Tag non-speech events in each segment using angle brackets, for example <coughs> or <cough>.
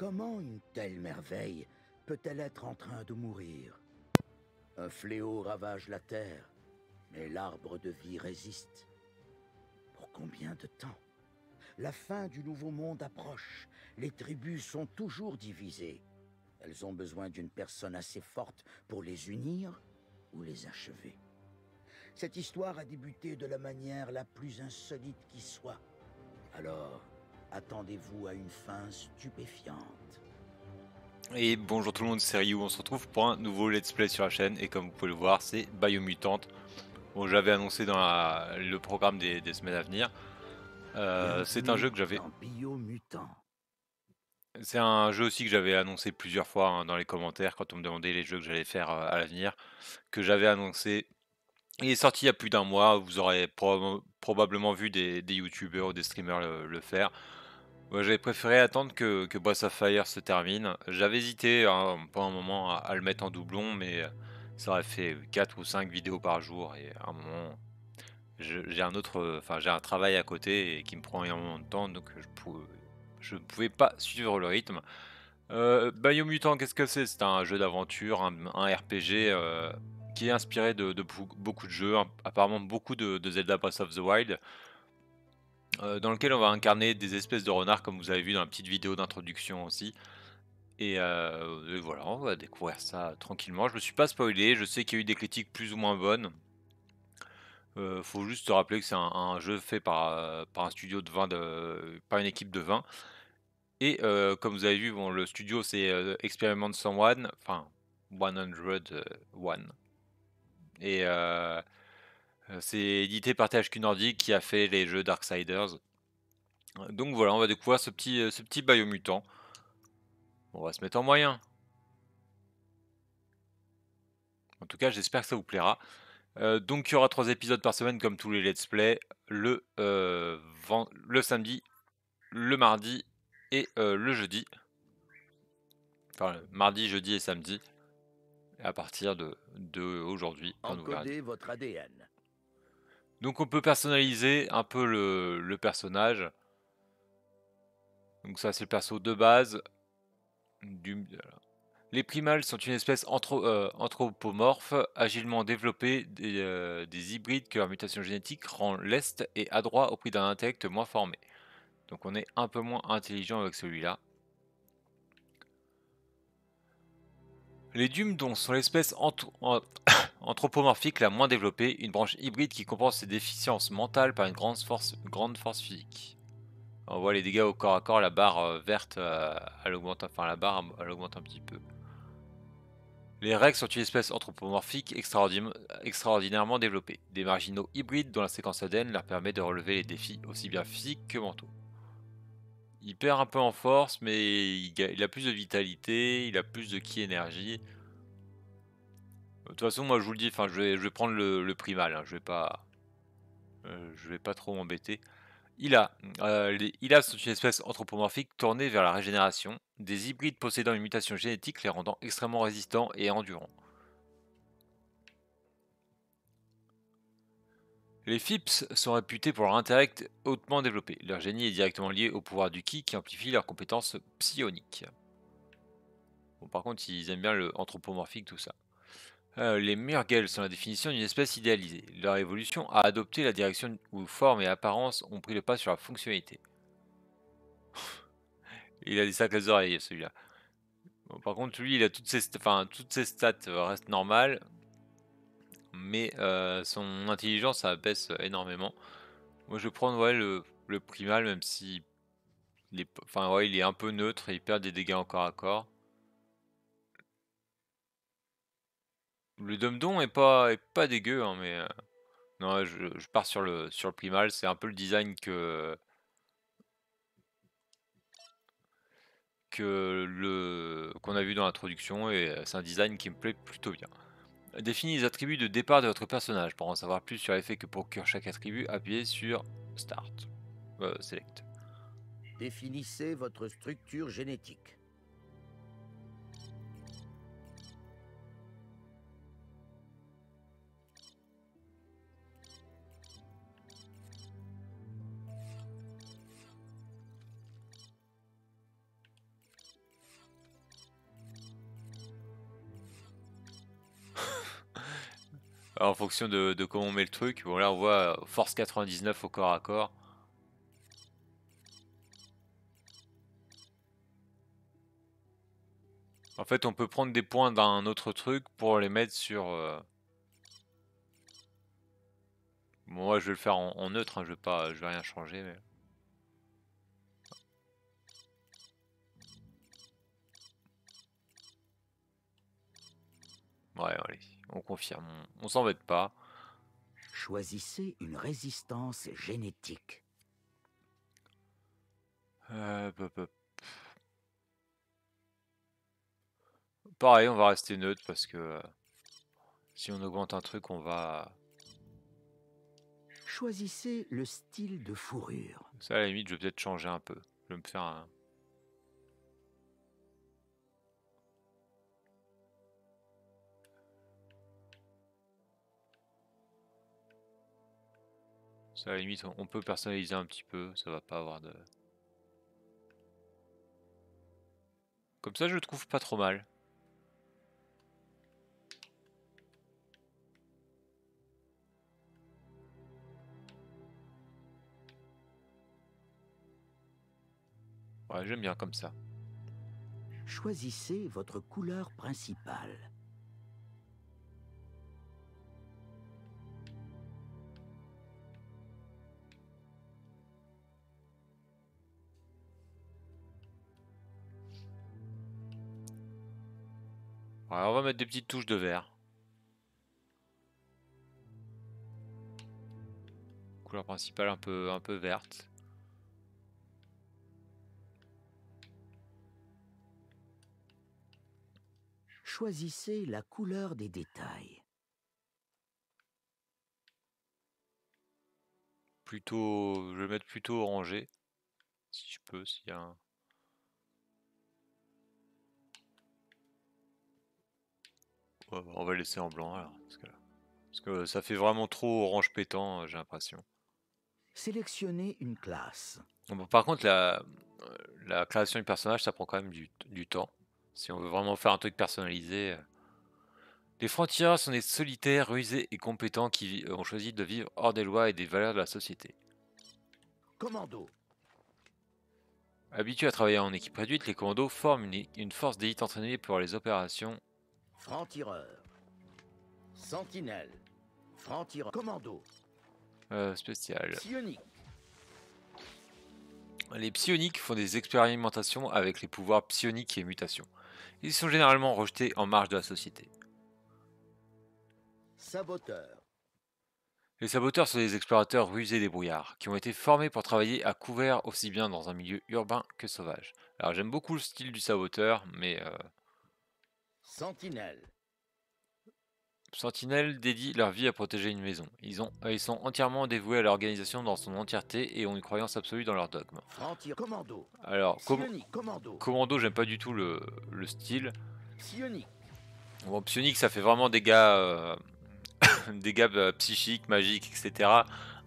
Comment une telle merveille peut-elle être en train de mourir? Un fléau ravage la terre, mais l'arbre de vie résiste. Pour combien de temps? La fin du nouveau monde approche. Les tribus sont toujours divisées. Elles ont besoin d'une personne assez forte pour les unir ou les achever. Cette histoire a débuté de la manière la plus insolite qui soit. Alors, attendez-vous à une fin stupéfiante. Et bonjour tout le monde, c'est Ryu, on se retrouve pour un nouveau let's play sur la chaîne et comme vous pouvez le voir c'est Biomutant. Bon j'avais annoncé dans le programme des, semaines à venir. Euh, c'est un jeu que j'avais... C'est un jeu aussi que j'avais annoncé plusieurs fois hein, dans les commentaires quand on me demandait les jeux que j'allais faire euh, à l'avenir, que j'avais annoncé. Il est sorti il y a plus d'un mois, vous aurez probablement vu des, youtubeurs ou des streamers le, faire. J'avais préféré attendre que, que Breath of Fire se termine. J'avais hésité hein, pendant un moment à, le mettre en doublon, mais ça aurait fait 4 ou 5 vidéos par jour et à un moment j'ai un un travail à côté et qui me prend énormément de temps, donc je pouvais ne pouvais pas suivre le rythme. Euh, Biomutant, qu'est-ce que c'est? C'est un jeu d'aventure, un, RPG euh, qui est inspiré de, beaucoup de jeux, apparemment beaucoup de, Zelda Breath of the Wild, euh, dans lequel on va incarner des espèces de renards, comme vous avez vu dans la petite vidéo d'introduction aussi. Et, voilà, on va découvrir ça tranquillement. Je me suis pas spoilé, je sais qu'il y a eu des critiques plus ou moins bonnes. Euh, faut juste se rappeler que c'est un, jeu fait par, par un studio de 20, de, par une équipe de 20. Et euh, comme vous avez vu, le studio c'est euh, Experiment 101, enfin 101. Et euh, c'est édité par THQ Nordic qui a fait les jeux Darksiders. Donc voilà, on va découvrir ce petit, ce petit biomutant. On va se mettre en moyen. En tout cas, j'espère que ça vous plaira. donc il y aura trois épisodes par semaine comme tous les let's play. Le, le samedi, le mardi et le jeudi. Enfin, mardi, jeudi et samedi. à partir de, de aujourd'hui. votre ADN. Donc on peut personnaliser un peu le, personnage. Donc ça c'est le perso de base. Les primals sont une espèce anthropomorphe, agilement développée, des, des, hybrides que leur mutation génétique rend leste et adroit au prix d'un intellect moins formé. Donc on est un peu moins intelligent avec celui-là. Les dumes dont sont l'espèce <coughs> anthropomorphique la moins développée, une branche hybride qui compense ses déficiences mentales par une grande force, physique. On voit les dégâts au corps à corps, la barre euh, verte, euh, augmente, enfin la barre, augmente un petit peu. Les Rex sont une espèce anthropomorphique extraordinairement développée. Des marginaux hybrides dont la séquence ADN leur permet de relever les défis aussi bien physiques que mentaux il perd un peu en force, mais il, a plus de vitalité, il a plus de ki énergie. De toute façon, moi je vous le dis, enfin, je, vais, prendre le, primal, hein, je vais pas, euh, je vais pas trop m'embêter. Il a, euh, il a une espèce anthropomorphique tournée vers la régénération, des hybrides possédant une mutation génétique les rendant extrêmement résistants et endurants. Les FIPS sont réputés pour leur intellect hautement développé. Leur génie est directement lié au pouvoir du Ki qui amplifie leurs compétences psioniques. Par contre, ils aiment bien le anthropomorphique, tout ça. Euh, les Murgels sont la définition d'une espèce idéalisée. Leur évolution a adopté la direction où forme et apparence ont pris le pas sur la fonctionnalité. <laughs> il a des sacrées oreilles, celui-là. par contre, lui, il a toutes ses, enfin, toutes ses stats restent normales mais euh, son intelligence ça baisse énormément. Moi je vais prendre le, primal même si il est, enfin, il est un peu neutre et il perd des dégâts encore à corps. Le Dumdon est pas, est pas dégueu, hein, mais euh, non, je, pars sur le, primal. C'est un peu le design que qu'on a vu dans l'introduction et c'est un design qui me plaît plutôt bien. Définis les attributs de départ de votre personnage. Pour en savoir plus sur l'effet que procure chaque attribut, appuyez sur Start. Euh, select. Définissez votre structure génétique. En fonction de, comment on met le truc. Bon là on voit force 99 au corps à corps. En fait, on peut prendre des points d'un autre truc pour les mettre sur... Euh, bon, moi, je vais le faire en, neutre, hein, je vais pas, je vais rien changer. Mais... Ouais, allez, on confirme, on, s'embête pas. Choisissez une résistance génétique. Euh, Pareil, on va rester neutre parce que euh, si on augmente un truc, on va... Choisissez le style de fourrure. Ça, à la limite, je vais peut-être changer un peu. Je vais me faire un... Ça, à la limite, on peut personnaliser un petit peu. Ça va pas avoir de... Comme ça, je le trouve pas trop mal. Ouais, j'aime bien comme ça. Choisissez votre couleur principale. Ouais, on va mettre des petites touches de vert. Couleur principale un peu, un peu verte. choisissez la couleur des détails. Plutôt, je vais mettre plutôt orangé, si je peux, s'il y a un... on va laisser en blanc alors, parce que, parce que ça fait vraiment trop orange pétant, j'ai l'impression. Sélectionnez une classe. par contre, la, la création du personnage, ça prend quand même du temps. Si on veut vraiment faire un truc personnalisé. Euh. Les frontières sont des solitaires, rusés et compétents qui ont choisi de vivre hors des lois et des valeurs de la société. Commando. Habitués à travailler en équipe réduite, les commandos forment une, force d'élite entraînée pour les opérations. Franc-tireur. Sentinelle. Franc-tireur. Commando. Euh, spécial. Les psioniques font des expérimentations avec les pouvoirs psioniques et mutations. Ils sont généralement rejetés en marge de la société. Saboteurs. Les saboteurs sont des explorateurs rusés des brouillards, qui ont été formés pour travailler à couvert aussi bien dans un milieu urbain que sauvage. Alors j'aime beaucoup le style du saboteur, mais... Euh... Sentinelle. Sentinelles dédient leur vie à protéger une maison. Ils, ont, ils sont entièrement dévoués à l'organisation dans son entièreté et ont une croyance absolue dans leur dogme. Commando. Alors, commando. commando, j'aime pas du tout le, style. Psionique. Bon, psionique, ça fait vraiment des gars, euh, <coughs> des gars euh, psychiques, magiques, etc.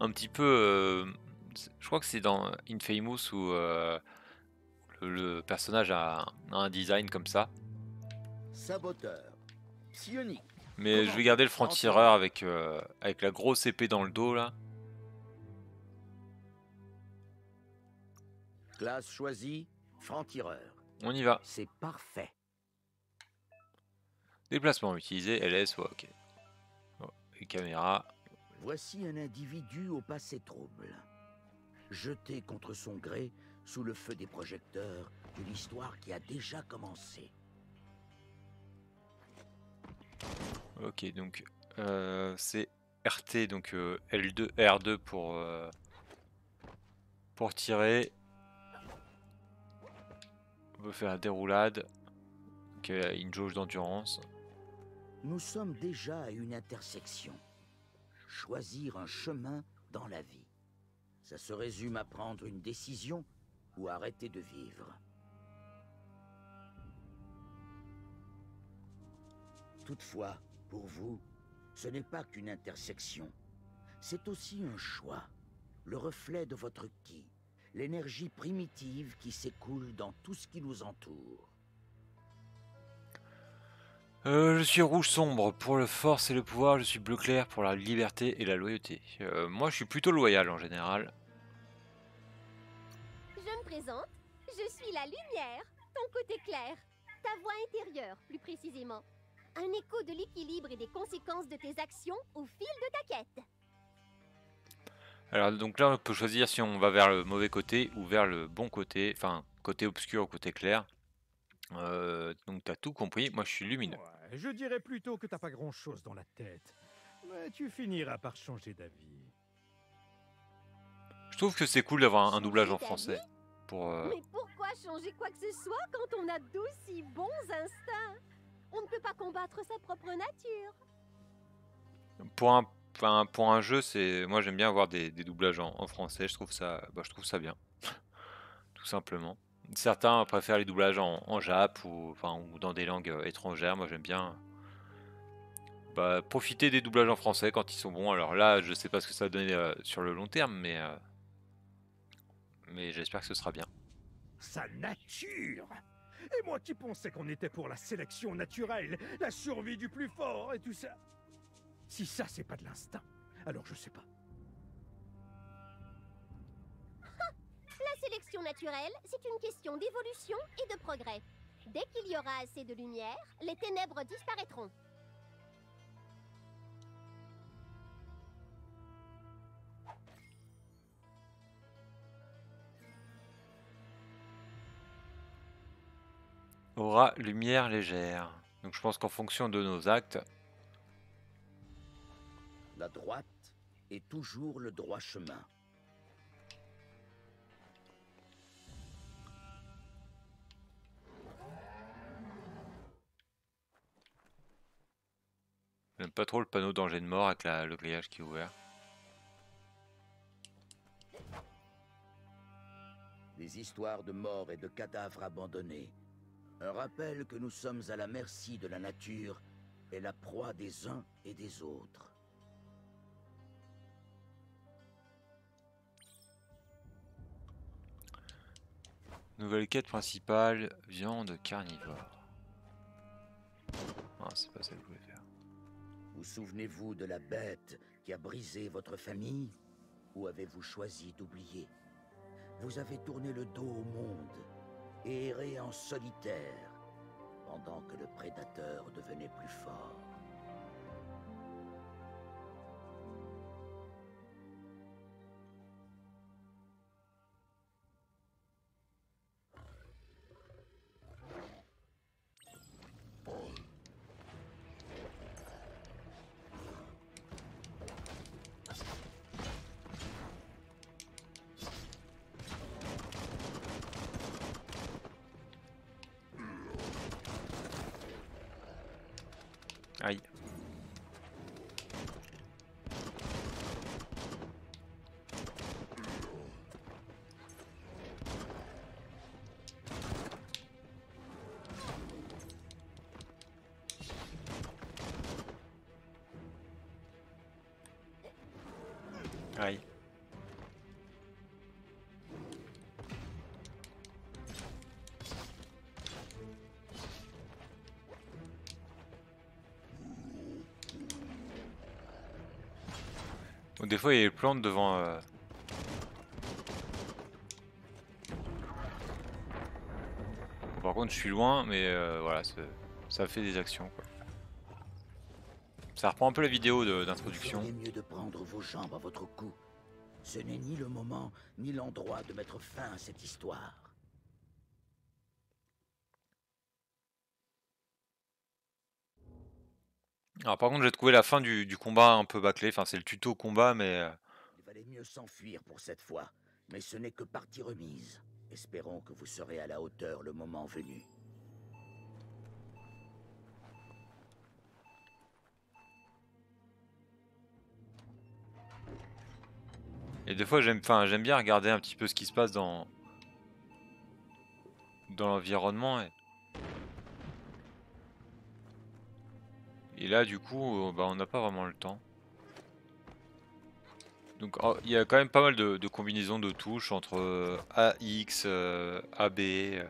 Un petit peu, euh, je crois que c'est dans Infamous où le, personnage a un design comme ça. Saboteur. Psionique. Mais je vais garder le franc-tireur avec, euh, avec la grosse épée dans le dos là. Classe choisie, franc-tireur. On y va. C'est parfait. Déplacement utilisé, LS, ouais, ok. Oh, et caméra. Voici un individu au passé trouble. Jeté contre son gré sous le feu des projecteurs d'une histoire qui a déjà commencé. Ok, donc euh, c'est RT, donc euh, L2, R2 pour, euh, pour tirer. On peut faire la déroulade. Ok, une jauge d'endurance. Nous sommes déjà à une intersection. Choisir un chemin dans la vie. Ça se résume à prendre une décision ou arrêter de vivre. Toutefois, pour vous, ce n'est pas qu'une intersection. C'est aussi un choix, le reflet de votre qui, l'énergie primitive qui s'écoule dans tout ce qui nous entoure. Euh, je suis rouge sombre pour la force et le pouvoir, je suis bleu clair pour la liberté et la loyauté. Euh, moi je suis plutôt loyal en général. Je me présente, je suis la lumière, ton côté clair, ta voix intérieure plus précisément. Un écho de l'équilibre et des conséquences de tes actions au fil de ta quête. Alors donc là on peut choisir si on va vers le mauvais côté ou vers le bon côté, enfin côté obscur ou côté clair. Euh, donc t'as tout compris, moi je suis lumineux. Ouais, je dirais plutôt que t'as pas grand-chose dans la tête. Mais tu finiras par changer d'avis. Je trouve que c'est cool d'avoir un, doublage en français. Pour, euh, Mais pourquoi changer quoi que ce soit quand on a d'aussi bons instincts? On ne peut pas combattre sa propre nature. pour, un, enfin, pour un jeu, c'est moi j'aime bien avoir des, des doublages en, en français, je trouve ça, bah, je trouve ça bien. <laughs> tout simplement. Certains préfèrent les doublages en, en jap ou, enfin, ou dans des langues euh, étrangères. Moi j'aime bien bah, profiter des doublages en français quand ils sont bons. Alors là, je sais pas ce que ça va donner euh, sur le long terme, mais, euh, mais j'espère que ce sera bien. Sa nature Et moi qui pensais qu'on était pour la sélection naturelle, la survie du plus fort et tout ça. Si ça, c'est pas de l'instinct, alors je sais pas. <laughs> La sélection naturelle, c'est une question d'évolution et de progrès. Dès qu'il y aura assez de lumière, les ténèbres disparaîtront. Aura lumière légère. Donc je pense qu'en fonction de nos actes, La droite est toujours le droit chemin. j'aime pas trop le panneau danger de mort avec la- le grillage qui est ouvert. Des histoires de morts et de cadavres abandonnés. Un rappel que nous sommes à la merci de la nature et la proie des uns et des autres. Nouvelle quête principale, viande carnivore. Ah, c'est pas ça que je voulais faire. Vous souvenez-vous de la bête qui a brisé votre famille? Ou avez-vous choisi d'oublier? Vous avez tourné le dos au monde et erré en solitaire pendant que le prédateur devenait plus fort. Des fois il y a les plantes devant... euh, Bon, Par contre je suis loin mais euh, voilà ça fait des actions quoi. Ça reprend un peu la vidéo d'introduction. Vos jambes à votre cou. Ce n'est ni le moment ni l'endroit de mettre fin à cette histoire. Alors par contre j'ai trouvé la fin du, du combat un peu bâclé, enfin c'est le tuto combat mais... euh, Il valait mieux s'enfuir pour cette fois, mais ce n'est que partie remise. Espérons que vous serez à la hauteur le moment venu. Et des fois j'aime enfin, j'aime bien regarder un petit peu ce qui se passe dans dans l'environnement et... et là du coup euh, bah, on n'a pas vraiment le temps. Donc oh, il y a quand même pas mal de, de combinaisons de touches entre euh, AX, euh, AB. euh.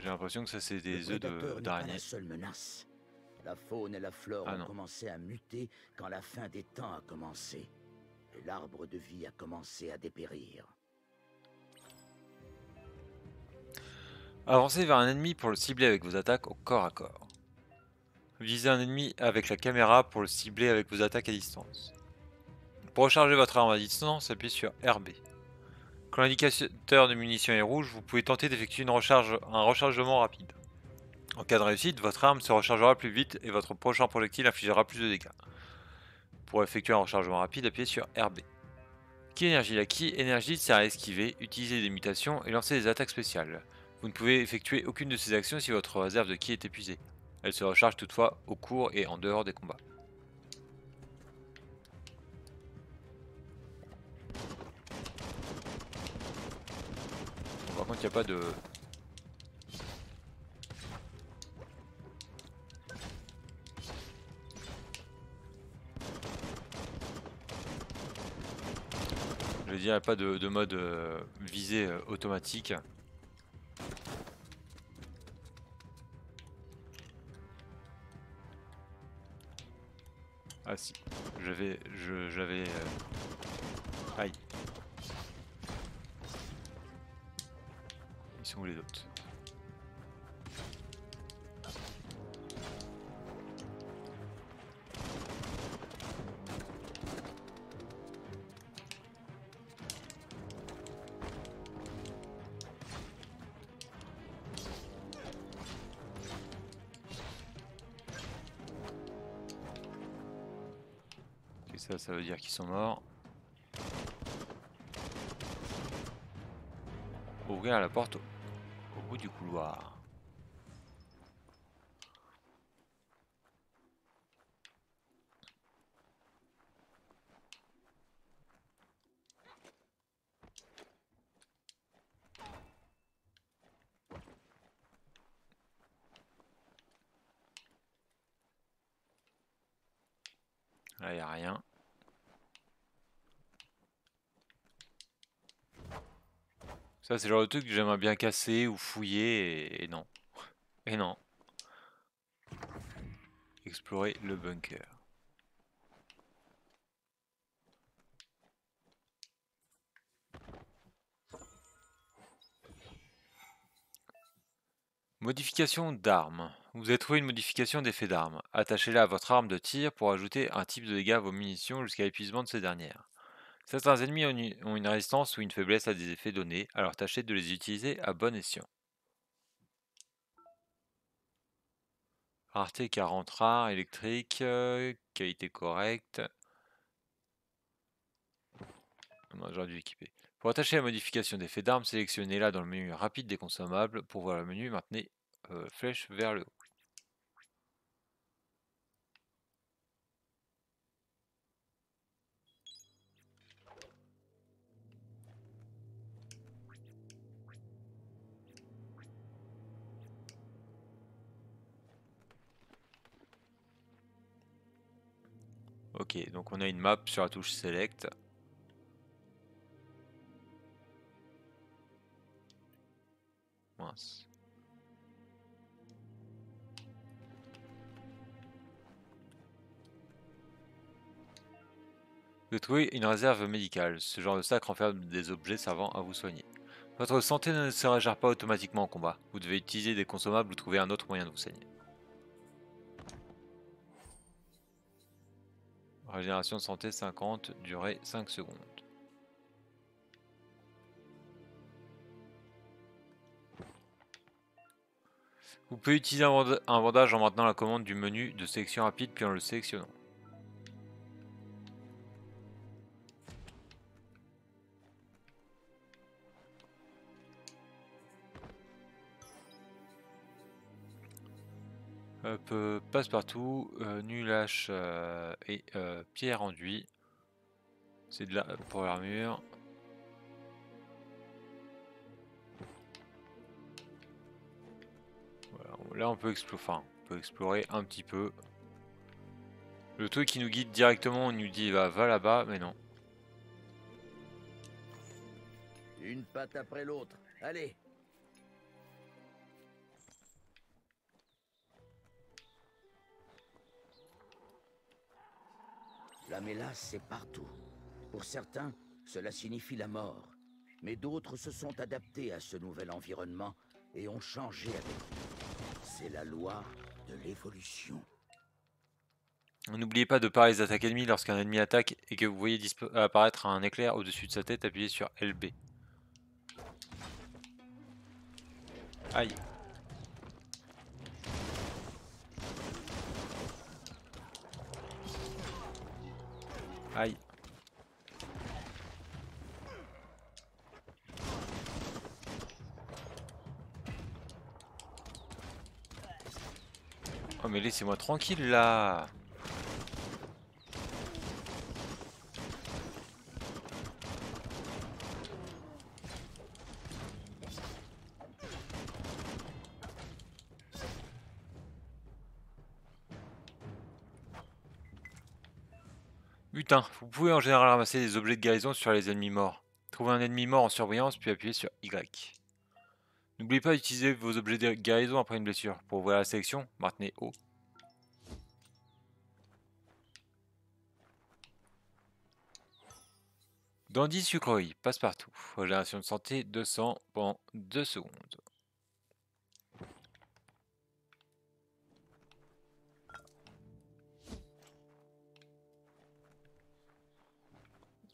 J'ai l'impression que ça c'est des œufs prédateur de- d'araignée. La faune et la flore Ah ont non. commencé à muter quand la fin des temps a commencé. Et l'arbre de vie a commencé à dépérir. Avancez vers un ennemi pour le cibler avec vos attaques au corps à corps. Visez un ennemi avec la caméra pour le cibler avec vos attaques à distance. Pour recharger votre arme à distance, appuyez sur RB. Quand l'indicateur de munitions est rouge, vous pouvez tenter d'effectuer recharge, un rechargement rapide. En cas de réussite, votre arme se rechargera plus vite et votre prochain projectile infligera plus de dégâts. Pour effectuer un rechargement rapide, appuyez sur RB. Ki énergie La Ki énergie sert à esquiver, utiliser des mutations et lancer des attaques spéciales. Vous ne pouvez effectuer aucune de ces actions si votre réserve de ki est épuisée. Elle se recharge toutefois au cours et en dehors des combats. Par contre, il n'y a pas de... Je veux dire, pas de, de mode euh, visée euh, automatique. Ah si, j'avais, euh, aïe. Ils sont où les autres? Ça, veut dire qu'ils sont morts. Ouvrir la porte au, bout du couloir. Là, y a rien. Ça, c'est le genre de truc que j'aimerais bien casser ou fouiller et, non. Et non. Explorer le bunker. Modification d'armes. Vous avez trouvé une modification d'effet d'arme. Attachez-la à votre arme de tir pour ajouter un type de dégâts à vos munitions jusqu'à l'épuisement de ces dernières. Certains ennemis ont une, résistance ou une faiblesse à des effets donnés, alors tâchez de les utiliser à bon escient. Rareté 40 rare, électrique, euh, qualité correcte. J'aurais dû équiper. Pour attacher la modification d'effet d'arme, sélectionnez-la dans le menu rapide des consommables. Pour voir le menu, maintenez euh, flèche vers le haut. Ok, donc on a une map sur la touche Select. Mince. Vous trouvez une réserve médicale. Ce genre de sac renferme des objets servant à vous soigner. Votre santé ne se régère pas automatiquement en combat. Vous devez utiliser des consommables ou trouver un autre moyen de vous soigner. Régénération de santé 50, durée 5 secondes. Vous pouvez utiliser un banda- un bandage en maintenant la commande du menu de sélection rapide puis en le sélectionnant. Hop, euh, passe partout, euh, et euh, pierre enduit. C'est de la pour l'armure. Voilà, là on peut explorer, enfin, on peut explorer un petit peu. Le truc qui nous guide directement, on nous dit va, va là-bas, mais non. Une patte après l'autre. Allez, La mélasse, c'est partout. Pour certains, cela signifie la mort. Mais d'autres se sont adaptés à ce nouvel environnement et ont changé avec lui. C'est la loi de l'évolution. N'oubliez pas de parer les attaques ennemies lorsqu'un ennemi attaque et que vous voyez apparaître un éclair au-dessus de sa tête, appuyez sur LB. Aïe. Mais laissez-moi tranquille là Putain, vous pouvez en général ramasser des objets de guérison sur les ennemis morts. Trouvez un ennemi mort en surveillance puis appuyez sur Y. N'oubliez pas d'utiliser vos objets de guérison après une blessure. Pour ouvrir la sélection, maintenez O. Dandy sucrerie, passe partout. Régénération de santé 200 pendant 2 secondes.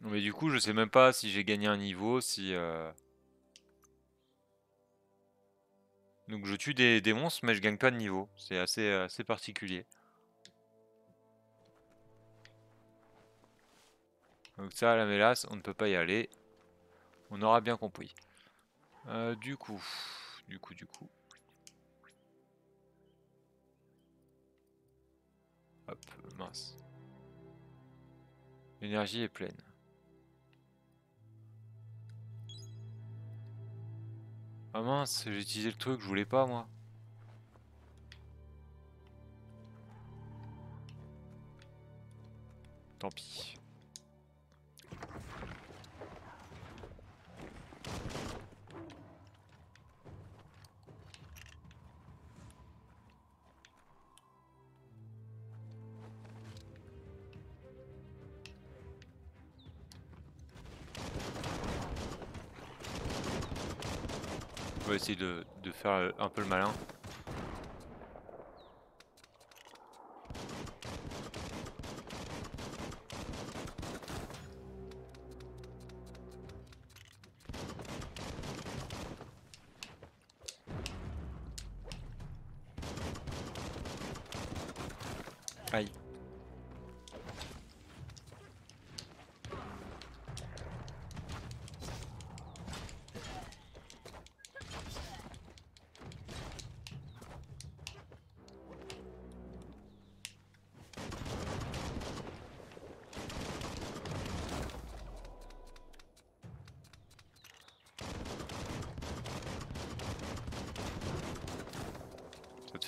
Mais du coup, je sais même pas si j'ai gagné un niveau, si... Euh, Donc je tue des, monstres, mais je gagne pas de niveau. C'est assez, assez particulier. Donc ça, la mélasse, on ne peut pas y aller. On aura bien compris. Euh, du coup, du coup, du coup. Hop, mince. L'énergie est pleine. Ah mince, j'ai utilisé le truc, je voulais pas moi. Tant pis. On va essayer de, faire euh, un peu le malin.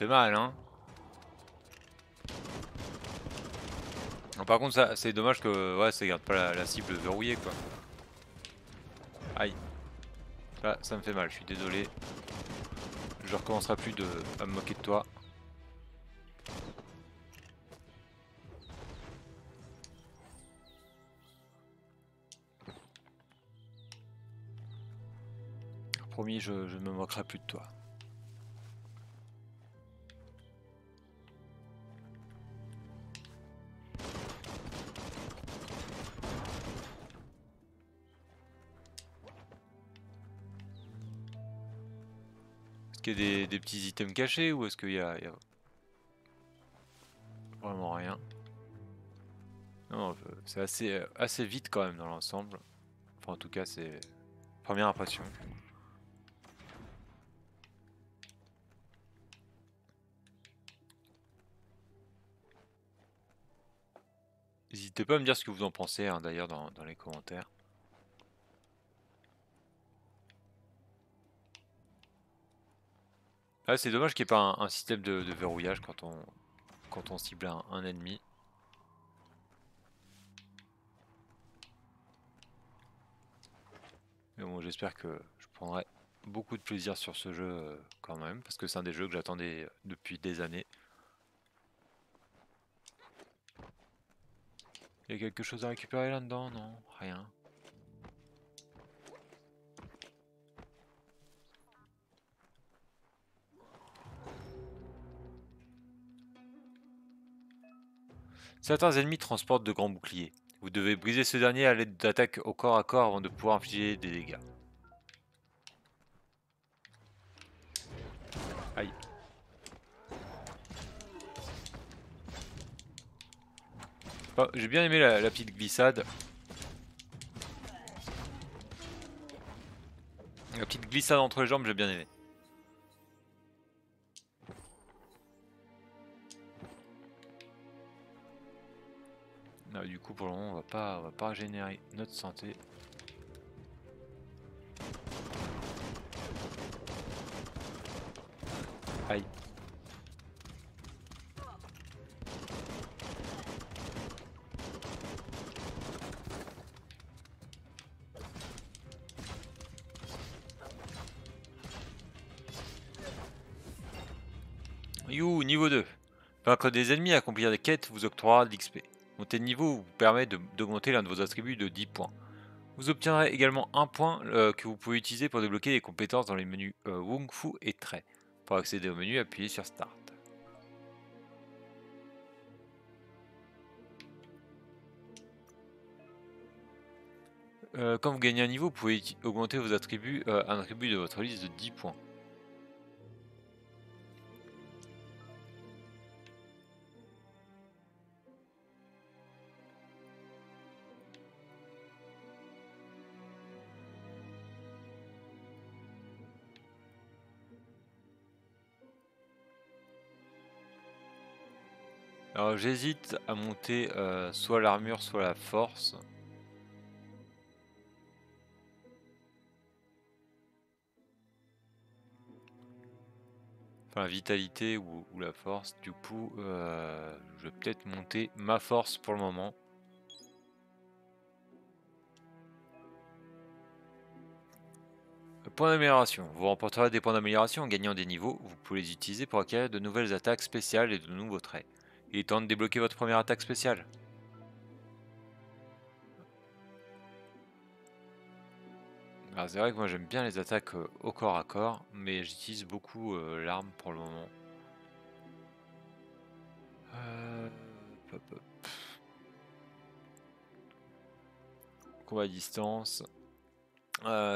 Mal, hein. par contre, c'est dommage que ouais, ça garde pas la, cible verrouillée, quoi. Aïe. Là, ça me fait mal, je suis désolé. Je recommencerai plus de, à me moquer de toi. Promis, je ne me moquerai plus de toi. Est-ce qu'il y a des, petits items cachés ou est-ce qu'il y, a vraiment rien? Non, c'est assez, assez vite quand même dans l'ensemble. Enfin en tout cas c'est première impression. N'hésitez pas à me dire ce que vous en pensez hein, d'ailleurs dans les commentaires. Ah, c'est dommage qu'il n'y ait pas un, système de, verrouillage quand on, cible un, ennemi. J'espère que je prendrai beaucoup de plaisir sur ce jeu euh, quand même, parce que c'est un des jeux que j'attendais depuis des années. Il y a quelque chose à récupérer là-dedans? Non, rien. Certains ennemis transportent de grands boucliers. Vous devez briser ce dernier à l'aide d'attaques au corps à corps avant de pouvoir infliger des dégâts. Aïe. Oh, J'ai bien aimé la, la petite glissade. La petite glissade entre les jambes, j'ai bien aimé. Ah, du coup, pour le moment, on va pas, va pas régénérer notre santé. Aïe. You, niveau 2. Vaincre des ennemis accomplir des quêtes vous octroiera de l'XP. Monter de niveau vous permet d'augmenter l'un de vos attributs de 10 points. Vous obtiendrez également un point euh, que vous pouvez utiliser pour débloquer les compétences dans les menus euh, Wung Fu et Trait. Pour accéder au menu, appuyez sur Start. Euh, quand vous gagnez un niveau, vous pouvez augmenter vos attributs, un attribut de votre liste de 10 points. Alors j'hésite à monter euh, soit l'armure, soit la force. Enfin la vitalité ou, la force. Du coup, euh, je vais peut-être monter ma force pour le moment. Point d'amélioration. Vous remporterez des points d'amélioration en gagnant des niveaux. Vous pouvez les utiliser pour acquérir de nouvelles attaques spéciales et de nouveaux traits. Il est temps de débloquer votre première attaque spéciale. C'est vrai que moi j'aime bien les attaques euh, au corps à corps, mais j'utilise beaucoup euh, l'arme pour le moment. Euh. Combat à distance.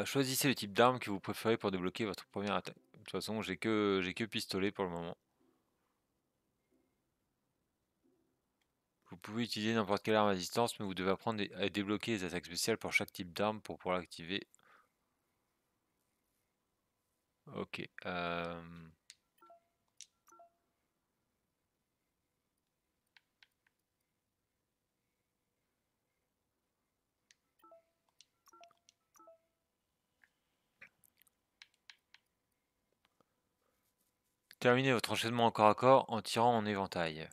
Choisissez le type d'arme que vous préférez pour débloquer votre première attaque. De toute façon, j'ai que j'ai que pistolet pour le moment. Pouvez utiliser n'importe quelle arme à distance, mais vous devez apprendre à débloquer les attaques spéciales pour chaque type d'arme pour pouvoir l'activer. Ok. euh, Terminez votre enchaînement en corps à corps en tirant en éventail.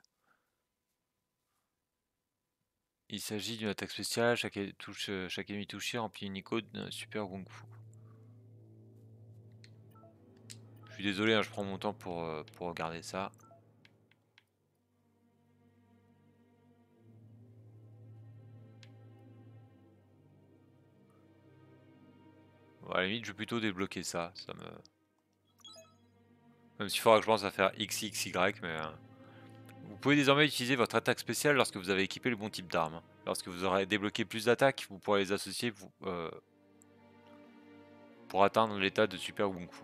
Il s'agit d'une attaque spéciale, chaque, euh, ennemi touché remplit une icône super Wung Fu. Je suis désolé, hein, je prends mon temps pour, euh, pour regarder ça. Bon, à la limite, je vais plutôt débloquer ça. ça me... Même s'il faudra que je pense à faire XXY, mais... Vous pouvez désormais utiliser votre attaque spéciale lorsque vous avez équipé le bon type d'arme. Lorsque vous aurez débloqué plus d'attaques, vous pourrez les associer euh, pour atteindre l'état de Super Wung Fu.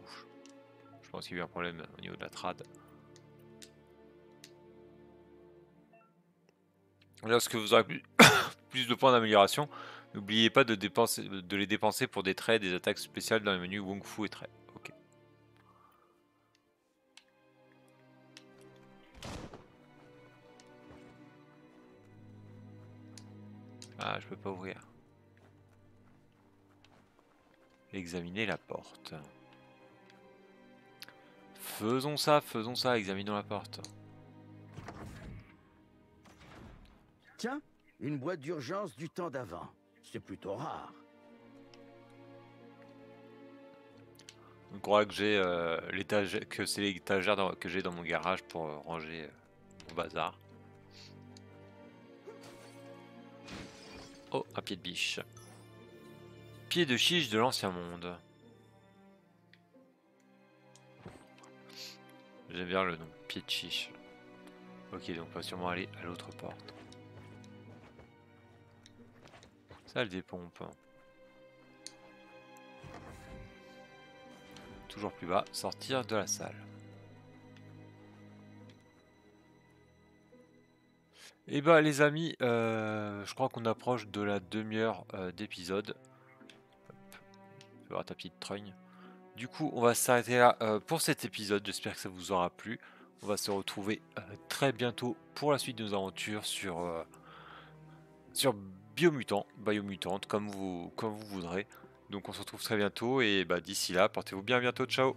Je pense qu'il y a eu un problème au niveau de la trad. Lorsque vous aurez plus, <coughs> de points d'amélioration, n'oubliez pas de, de les dépenser pour des traits et des attaques spéciales dans les menus Wung Fu et traits. Ah, je peux pas ouvrir. Examiner la porte. Faisons ça, faisons ça, examinons la porte. Tiens, une boîte d'urgence du temps d'avant. C'est plutôt rare. On croit que j'ai euh, l'étage, que c'est l'étagère que j'ai dans mon garage pour ranger euh, mon bazar. Oh, un pied de biche. Pied de chiche de l'ancien monde. J'aime bien le nom, pied de chiche. Ok, donc on va sûrement aller à l'autre porte. Salle des pompes. Toujours plus bas, sortir de la salle. Et bah les amis, euh, je crois qu'on approche de la demi-heure euh, d'épisode. Tu voir ta petite trogne. Du coup, on va s'arrêter là euh, pour cet épisode. J'espère que ça vous aura plu. On va se retrouver très bientôt pour la suite de nos aventures sur, sur Biomutant, Biomutante, comme vous, comme vous voudrez. Donc on se retrouve très bientôt et bah, d'ici là, portez-vous bien bientôt. Ciao